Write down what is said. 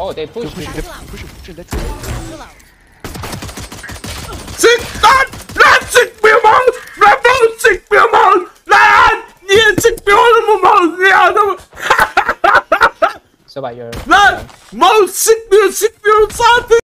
Oh, they push. Push it, push it, push it, let's go. Sick that! Lan sit mir mal! Lan sick mir mal! Lan! Niye sick mir oğlum mal? Niye adamı? So about your. sit, Mal sikmiyor sikmiyor zaten!